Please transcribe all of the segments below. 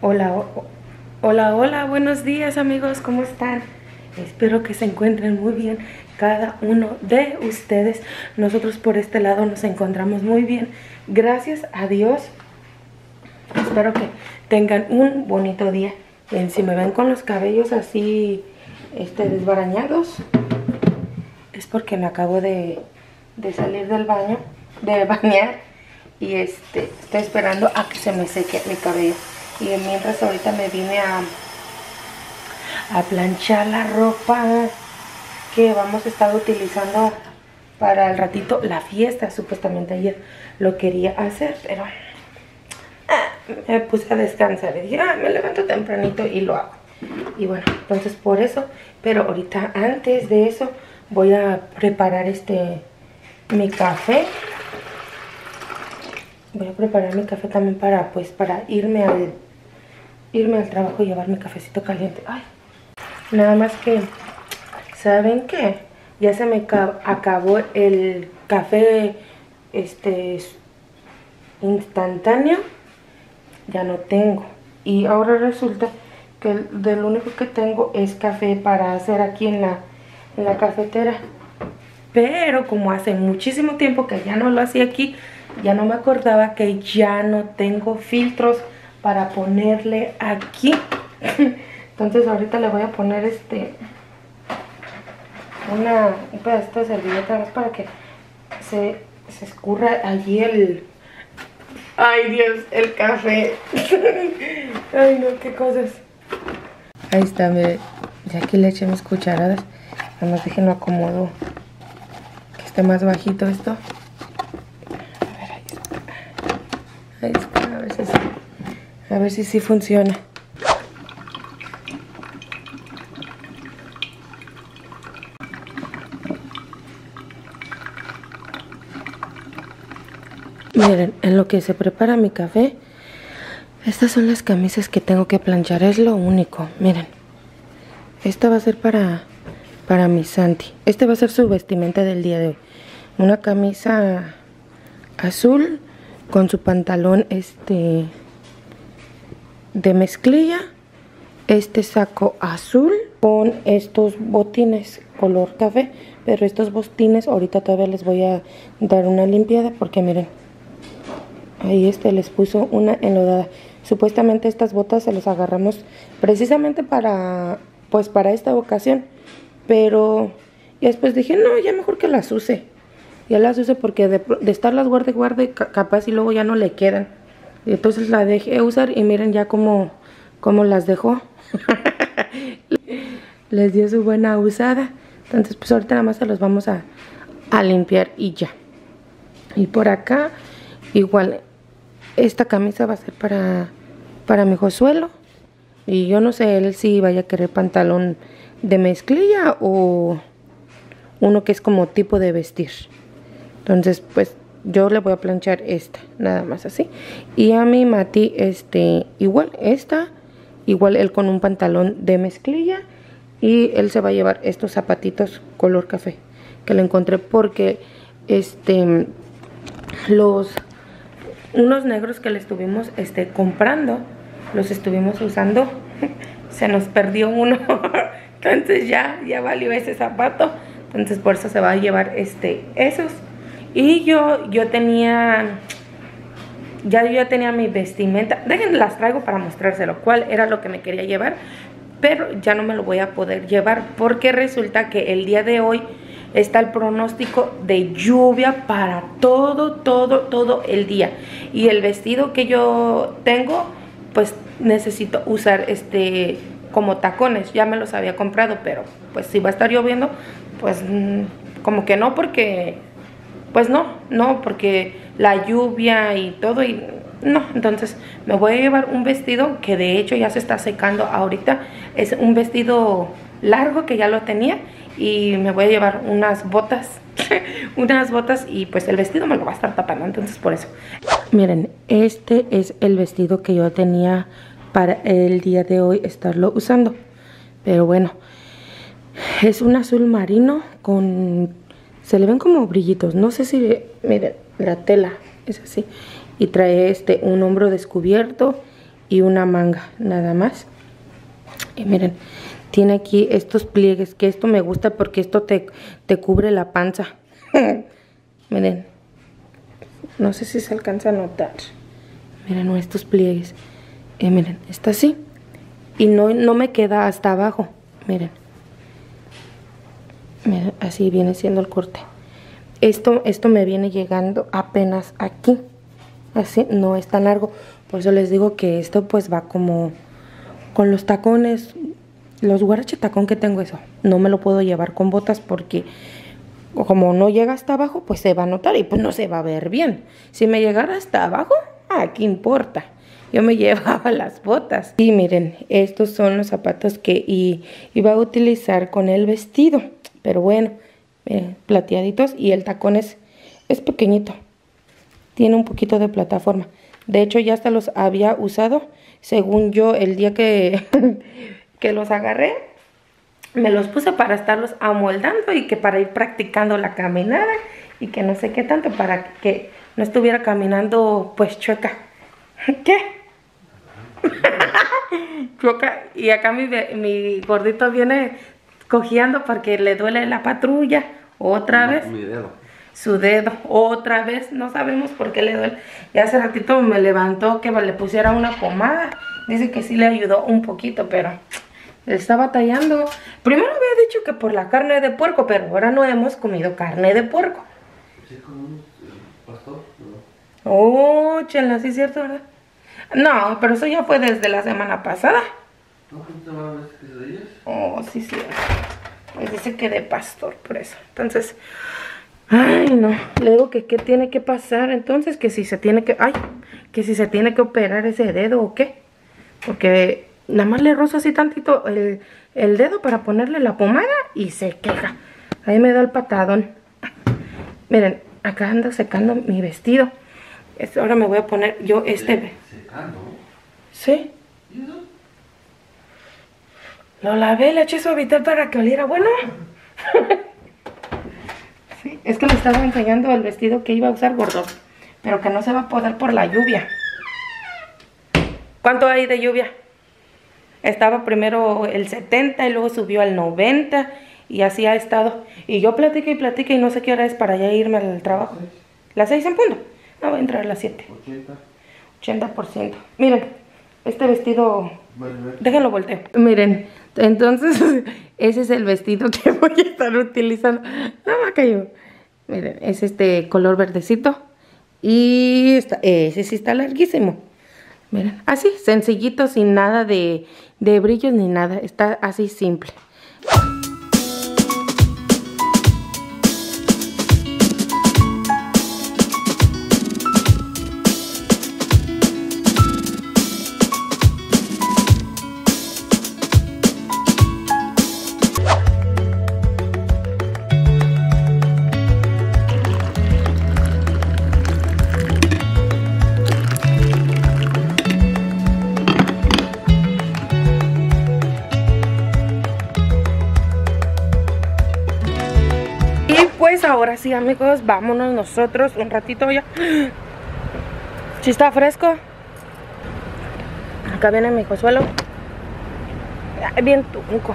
Hola, hola, hola, buenos días amigos, ¿cómo están? Espero que se encuentren muy bien cada uno de ustedes. Nosotros por este lado nos encontramos muy bien. Gracias a Dios. Espero que tengan un bonito día. Bien, si me ven con los cabellos así este, desbarañados, es porque me acabo de, de salir del baño, de bañar. Y este, estoy esperando a que se me seque mi cabello y mientras ahorita me vine a, a planchar la ropa que vamos a estar utilizando para el ratito la fiesta. Supuestamente ayer lo quería hacer, pero ah, me puse a descansar y dije, ah, me levanto tempranito y lo hago. Y bueno, entonces por eso, pero ahorita antes de eso voy a preparar este mi café voy a preparar mi café también para pues para irme al irme al trabajo y llevar mi cafecito caliente. Ay, nada más que, ¿saben qué? Ya se me acabó el café este instantáneo. Ya no tengo. Y ahora resulta que de único que tengo es café para hacer aquí en la cafetera. Pero como hace muchísimo tiempo que ya no lo hacía aquí, ya no me acordaba que ya no tengo filtros para ponerle aquí. Entonces ahorita le voy a poner este una, un pedacito de servilleta para que se, se escurra allí el... Ay Dios, el café. Ay no, qué cosas. Ahí está, mire. Ya aquí le eché mis cucharadas. Nada más déjenlo acomodo. Que esté más bajito esto. A ver, ahí está. Ahí está, a ver si sí funciona. Miren, en lo que se prepara mi café, estas son las camisas que tengo que planchar, es lo único, miren. Esta va a ser para, para mi Santi. Este va a ser su vestimenta del día de hoy. Una camisa azul con su pantalón este de mezclilla, este saco azul con estos botines color café, pero estos botines ahorita todavía les voy a dar una limpiada porque miren, ahí este les puso una enlodada. Supuestamente estas botas se las agarramos precisamente para, pues para esta ocasión, pero y después dije, no, ya mejor que las use. Ya las use porque de, de estarlas guarde, guarde, capaz y luego ya no le quedan. Entonces la dejé usar y miren ya cómo, cómo las dejó. Les dio su buena usada. Entonces pues ahorita nada más se los vamos a, a limpiar y ya. Y por acá igual esta camisa va a ser para, para mi Josuelo. Y yo no sé él si vaya a querer pantalón de mezclilla o uno que es como tipo de vestir. Entonces pues yo le voy a planchar esta, nada más así. Y a mi Mati, este, igual, esta, igual él con un pantalón de mezclilla. Y él se va a llevar estos zapatitos color café que le encontré porque, este, los, unos negros que le estuvimos, este, comprando, los estuvimos usando. se nos perdió uno. Entonces ya, ya valió ese zapato. Entonces por eso se va a llevar, este, esos. Y yo, yo tenía, ya yo ya tenía mi vestimenta. Dejen, las traigo para mostrárselo, cuál era lo que me quería llevar. Pero ya no me lo voy a poder llevar porque resulta que el día de hoy está el pronóstico de lluvia para todo, todo, todo el día. Y el vestido que yo tengo, pues necesito usar este como tacones. Ya me los había comprado, pero pues si va a estar lloviendo, pues mm, como que no porque pues no, no, porque la lluvia y todo y no, entonces me voy a llevar un vestido que de hecho ya se está secando ahorita, es un vestido largo que ya lo tenía y me voy a llevar unas botas, unas botas y pues el vestido me lo va a estar tapando, entonces por eso. Miren, este es el vestido que yo tenía para el día de hoy estarlo usando, pero bueno, es un azul marino con se le ven como brillitos. No sé si, miren, la tela es así. Y trae este un hombro descubierto y una manga, nada más. Y miren, tiene aquí estos pliegues, que esto me gusta porque esto te, te cubre la panza. miren, no sé si se alcanza a notar. Miren estos pliegues. Y miren, está así. Y no, no me queda hasta abajo. Miren. Así viene siendo el corte. Esto, esto me viene llegando apenas aquí. Así, no es tan largo. Por eso les digo que esto pues va como con los tacones. Los guarache tacón que tengo eso. No me lo puedo llevar con botas porque como no llega hasta abajo, pues se va a notar y pues no se va a ver bien. Si me llegara hasta abajo, ¿a qué importa? Yo me llevaba las botas. Y miren, estos son los zapatos que iba a utilizar con el vestido. Pero bueno, plateaditos y el tacón es, es pequeñito. Tiene un poquito de plataforma. De hecho, ya hasta los había usado. Según yo, el día que, que los agarré, me los puse para estarlos amoldando y que para ir practicando la caminada y que no sé qué tanto para que no estuviera caminando pues chueca. ¿Qué? chueca. Y acá mi, mi gordito viene cojeando porque le duele la patrulla otra vez. Mi dedo. Su dedo, otra vez, no sabemos por qué le duele. Y hace ratito me levantó que le pusiera una pomada. Dice que sí le ayudó un poquito, pero está batallando. Primero había dicho que por la carne de puerco, pero ahora no hemos comido carne de puerco. ¿Sí comemos pastor? No. Oh, chela, sí es cierto, ¿verdad? No, pero eso ya fue desde la semana pasada. Oh, sí, sí. Pues dice que de pastor, por eso. Entonces, ay, no. Le digo que qué tiene que pasar entonces, que si se tiene que, ay, que si se tiene que operar ese dedo o qué. Porque Nada más le rozo así tantito el, dedo para ponerle la pomada y se queja. Ahí me da el patadón. Miren, acá ando secando mi vestido. Este, ahora me voy a poner yo este. ¿Secando? Sí. Lo lavé, le eché suavitel para que oliera bueno. sí, es que me estaba enseñando el vestido que iba a usar gordo. Pero que no se va a poder por la lluvia. ¿Cuánto hay de lluvia? Estaba primero el 70 y luego subió al 90 y así ha estado. Y yo platico y platico y no sé qué hora es para ya irme al trabajo. ¿Las 6 en punto? No, voy a entrar a las 7. 80. 80%. Miren, este vestido... Déjenlo volteo. Miren, entonces ese es el vestido que voy a estar utilizando. No me cayó. Miren, es este color verdecito. Y ese sí está larguísimo. Miren, así, sencillito, sin nada de, de brillos ni nada. Está así simple. Sí amigos, vámonos nosotros un ratito ya. Si está fresco. Acá viene mi cosuelo. Bien tunco.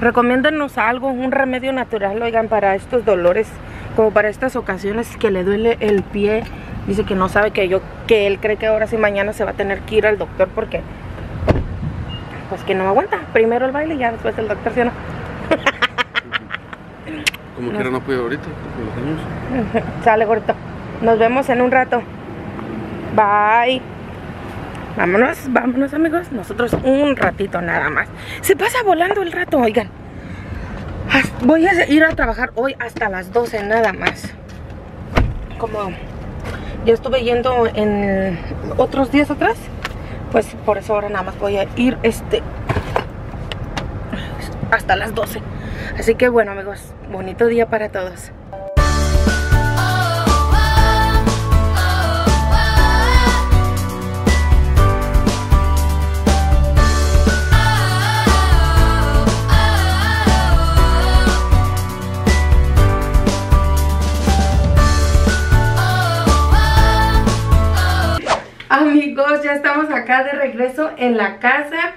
Recomiéndenos algo, un remedio natural, oigan, para estos dolores, como para estas ocasiones que le duele el pie. Dice que no sabe que yo, que él cree que ahora sí mañana se va a tener que ir al doctor porque, pues que no aguanta. Primero el baile y ya después el doctor, ¿sí no? Como quiera no puedo ahorita, con los años. Sale, gordito. Nos vemos en un rato. Bye. Vámonos, vámonos amigos. Nosotros un ratito nada más. Se pasa volando el rato, oigan. Voy a ir a trabajar hoy hasta las 12 nada más. Como ya estuve yendo en otros días atrás, pues por eso ahora nada más voy a ir este hasta las 12. Así que bueno amigos, bonito día para todos. Amigos, ya estamos acá de regreso en la casa.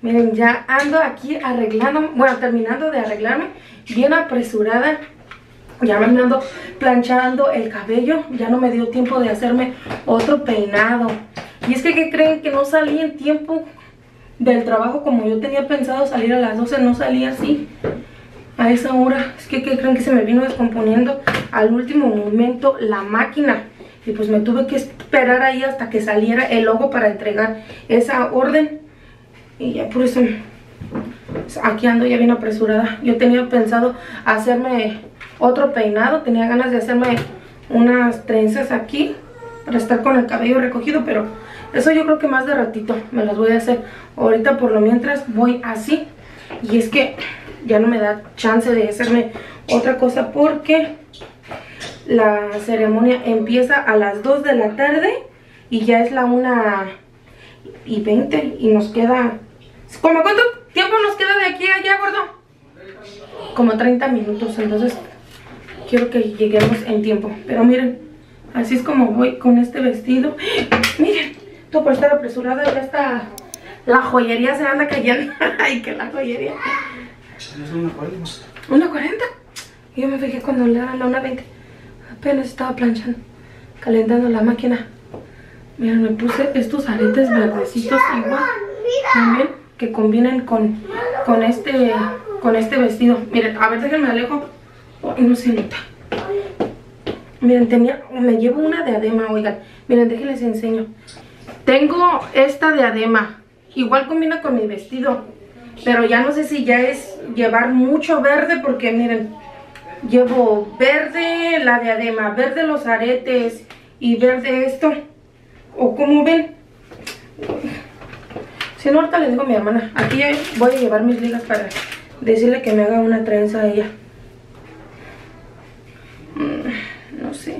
Miren, ya ando aquí arreglando, bueno, terminando de arreglarme, bien apresurada. Ya me ando planchando el cabello, ya no me dio tiempo de hacerme otro peinado. Y es que, ¿qué creen? Que no salí en tiempo del trabajo como yo tenía pensado salir a las 12, no salí así a esa hora. Es que, ¿qué creen? Que se me vino descomponiendo al último momento la máquina. Y pues me tuve que esperar ahí hasta que saliera el logo para entregar esa orden. Y ya por eso aquí ando ya bien apresurada. Yo tenía pensado hacerme otro peinado. Tenía ganas de hacerme unas trenzas aquí para estar con el cabello recogido, pero eso yo creo que más de ratito me las voy a hacer. Ahorita por lo mientras voy así. Y es que ya no me da chance de hacerme otra cosa porque la ceremonia empieza a las 2 de la tarde y ya es la 1 y 20 y nos queda... ¿Cómo cuánto tiempo nos queda de aquí a allá, gordo? Como 30 minutos, entonces quiero que lleguemos en tiempo. Pero miren, así es como voy con este vestido. Miren, todo por estar apresurada, ya está... La joyería se anda cayendo. Ay, que la joyería. Es una 40. ¿Una 40? Yo me fijé cuando le daban la 1.20. Apenas estaba planchando, calentando la máquina. Miren, me puse estos aretes verdecitos igual. También que combinen con, con, este, con este vestido. Miren, a ver, déjenme alejo. y no se nota. Miren, tenía, me llevo una diadema, oigan. Miren, déjenles enseño. Tengo esta diadema. Igual combina con mi vestido. Pero ya no sé si ya es llevar mucho verde porque miren, llevo verde la diadema, verde los aretes y verde esto. O como ven. Si no, ahorita le digo a mi hermana. Aquí voy a llevar mis ligas para decirle que me haga una trenza a ella. Mm, no sé.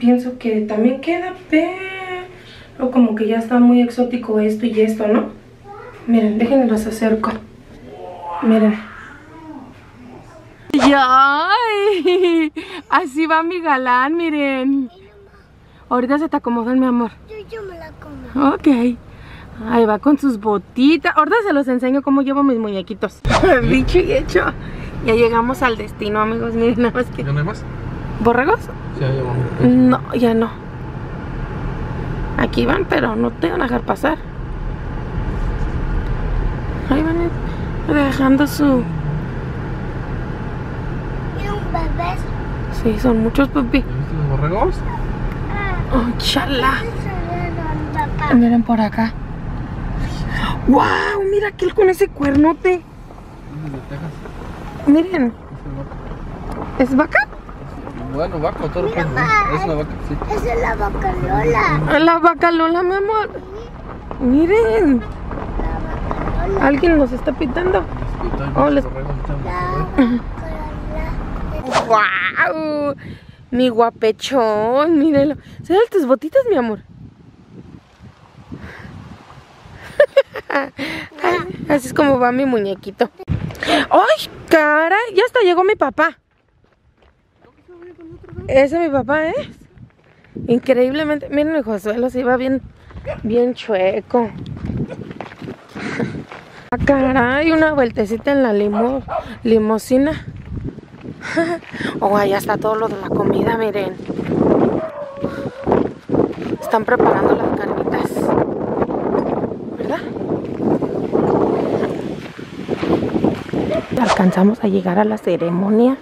Pienso que también queda, pero como que ya está muy exótico esto y esto, ¿no? Miren, déjenme los acerco. Miren. ¡Ay! Así va mi galán, miren. Ahorita se te acomodan, mi amor. Yo, yo me la como. Ok. Ahí va con sus botitas. Ahorita se los enseño cómo llevo mis muñequitos. Dicho y hecho. Ya llegamos al destino, amigos. Miren, nada más que... ¿Ya no hay más? ¿Borregos? Sí, ya vamos. No, ya no. Aquí van, pero no te van a dejar pasar. Ahí van dejando su... Y un bebé. Sí, son muchos, papi. ¿Ya viste los borregos? Oh, chala. Salieron, papá. Miren por acá. ¡Wow! Mira aquel con ese cuernote. Miren, Es ¿es vaca? Bueno, vaca o toro. pues, ¿no? Es una vaca, sí. Esa es la vaca Lola. La vaca Lola, mi amor. Miren, La vaca Lola. alguien nos está pitando. Oh, les-. ¡Wow! Mi guapechón, mírenlo. ¿Se dan tus botitas, mi amor? Así es como va mi muñequito. ¡Ay, cara! Ya hasta llegó mi papá. Ese es mi papá, ¿eh? Increíblemente. Miren, el Josuelo se iba bien, bien chueco. Ah, caray, una vueltecita en la limo, limosina. Oh, allá está todo lo de la comida, miren. Están preparando las carnitas. ¿Verdad? Alcanzamos a llegar a la ceremonia.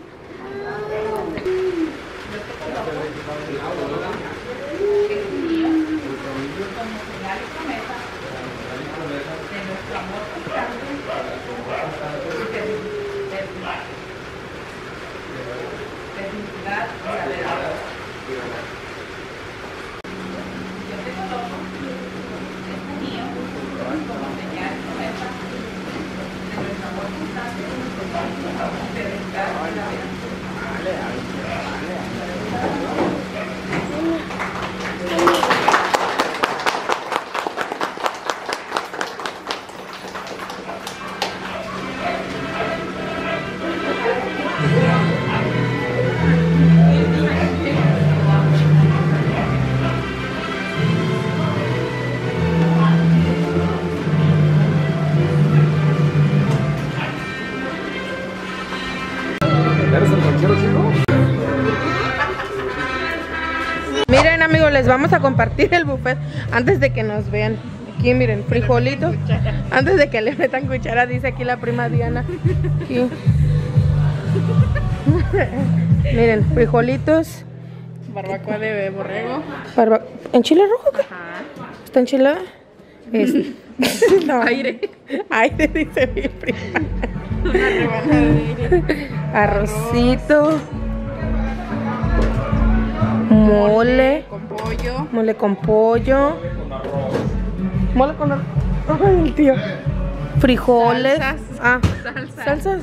¿Eres el ranchero chico? Miren amigos, les vamos a compartir el buffet antes de que nos vean. Aquí miren, frijolitos. Antes de que le metan cuchara, dice aquí la prima Diana. Miren, frijolitos. Barbacoa de borrego. Barba... ¿En chile rojo? Ajá. ¿Está en chile? Es... no. Aire. Aire, dice mi prima. Una rebanada. Arrocito. Mole. Con pollo. Mole con pollo. Mole con arroz. Ay, el tío. Frijoles. Salsas. Ah, salsas.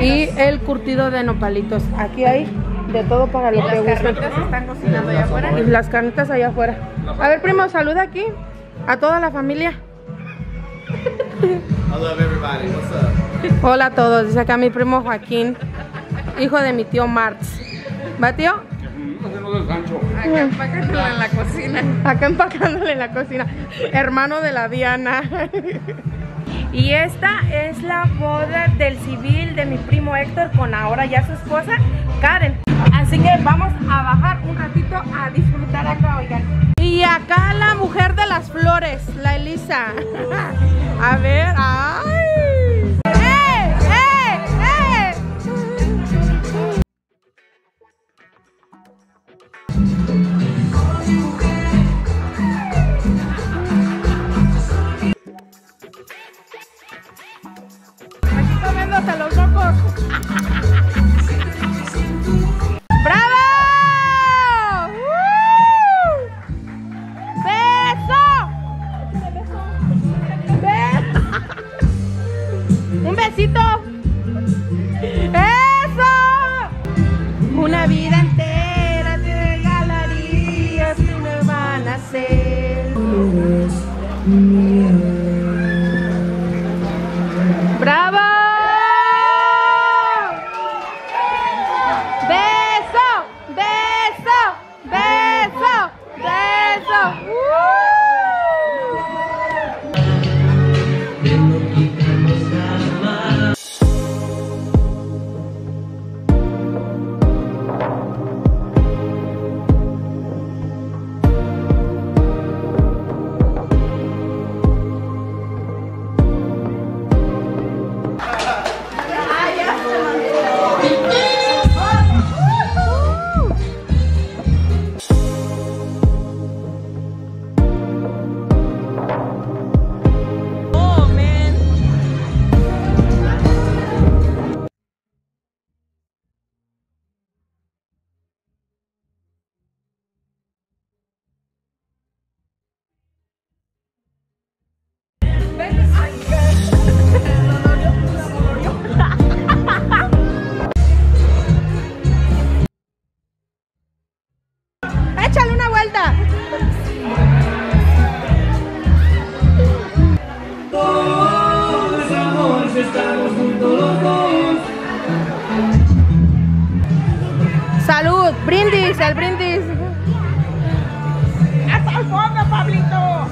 Y el curtido de nopalitos. Aquí hay de todo para lo que Las gusten. carnitas están cocinando allá afuera. Y las carnitas allá afuera. A ver, primo, saluda aquí a toda la familia. I love everybody. What's up? Hola a todos, dice acá mi primo Joaquín, hijo de mi tío Marx. ¿Va, tío? Acá empacándolo en la cocina. Acá empacándole en la cocina. Hermano de la Diana. Y esta es la boda del civil de mi primo Héctor con ahora ya su esposa Karen. Así que vamos a bajar un ratito a disfrutar acá, oigan. Y acá la mujer de las flores, la Elisa. A ver, ¡ay! Brindis. ¡Hasta el fondo, Pablito!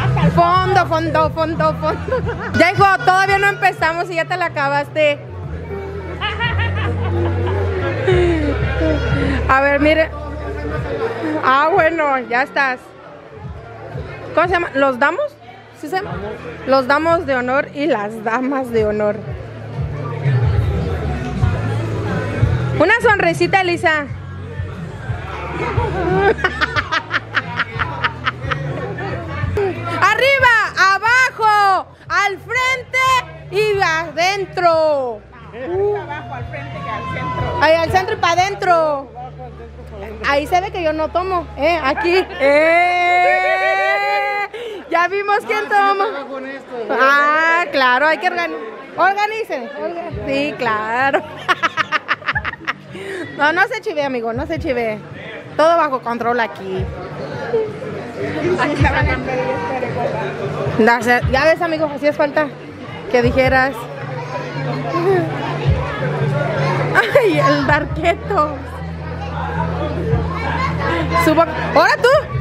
¡Hasta el Fondo, fondo, fondo, fondo. Ya hijo, todavía no empezamos y ya te la acabaste. A ver, mire. Ah, bueno, ya estás. ¿Cómo se llama? ¿Los damos? ¿Sí se llama? Los damos de honor y las damas de honor. Una sonrisita, Elisa. Arriba, abajo, al frente y adentro. abajo, al frente y al centro. Ahí al centro y para adentro. Ahí se ve que yo no tomo, ¿eh? Aquí. ¡Eh! Ya vimos quién toma. Ah, claro, hay que organizar. Organicen. orga- Sí, claro. No, no se chive, amigo, no se chive. Todo bajo control aquí. Aquí Ya ves, amigo, hacías falta que dijeras. Ay, el darqueto. Subo. ¡Ahora tú!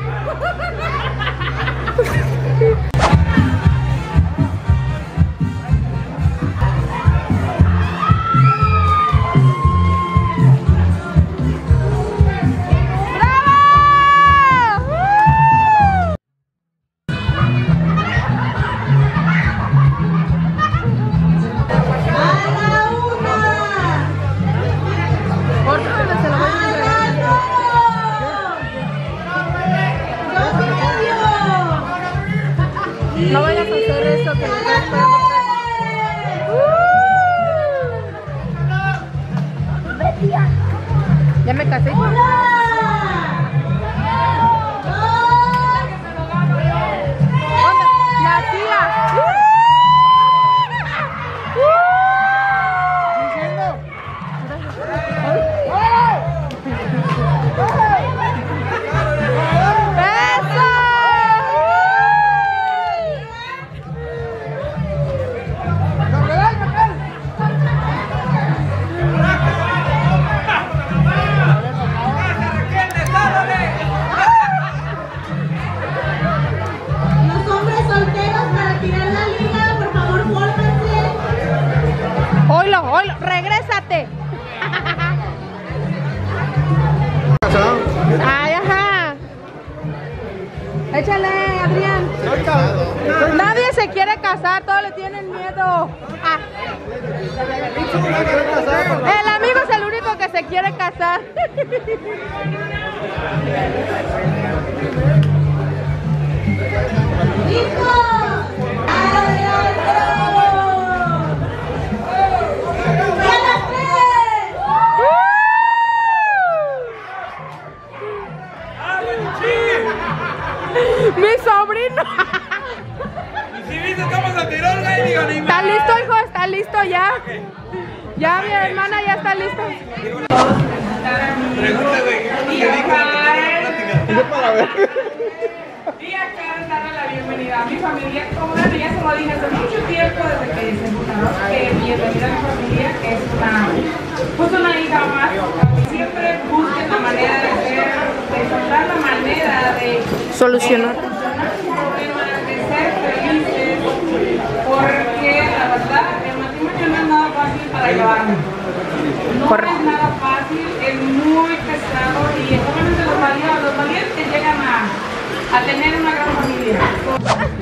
nada fácil, es muy pesado y obviamente los valientes, los valientes llegan a, a tener una gran familia.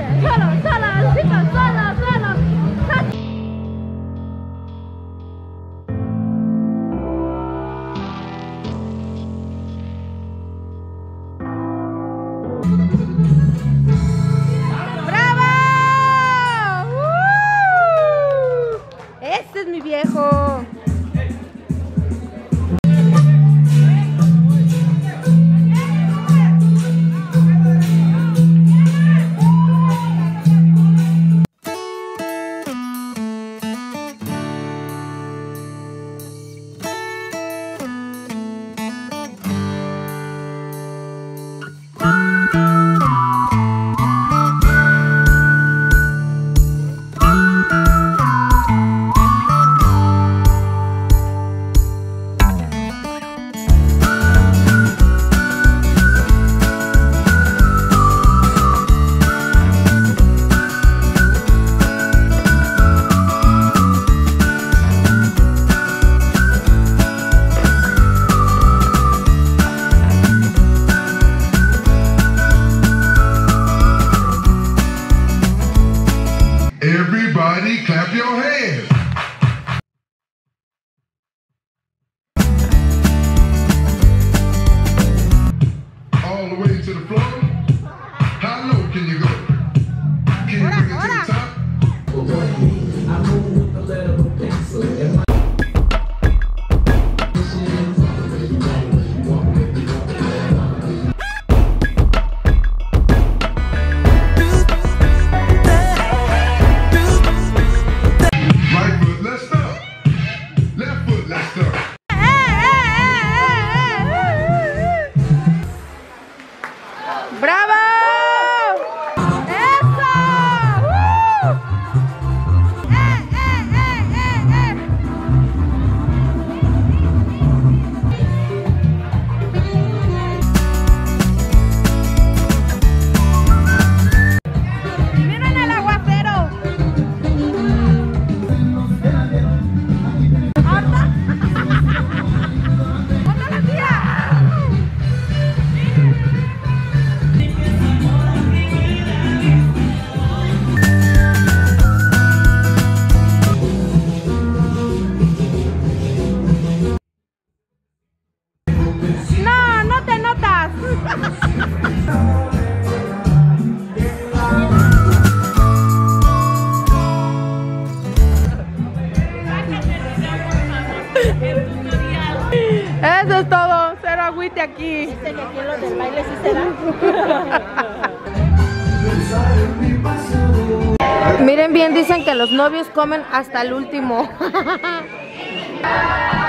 Comen hasta el último.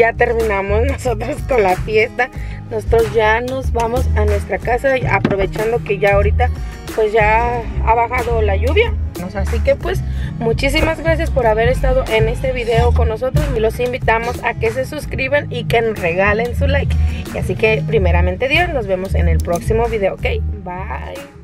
ya terminamos nosotros con la fiesta. Nosotros ya nos vamos a nuestra casa aprovechando que ya ahorita pues ya ha bajado la lluvia. Así que pues muchísimas gracias por haber estado en este video con nosotros y los invitamos a que se suscriban y que nos regalen su like. Y así que primeramente Dios, nos vemos en el próximo video, ¿ok? Bye.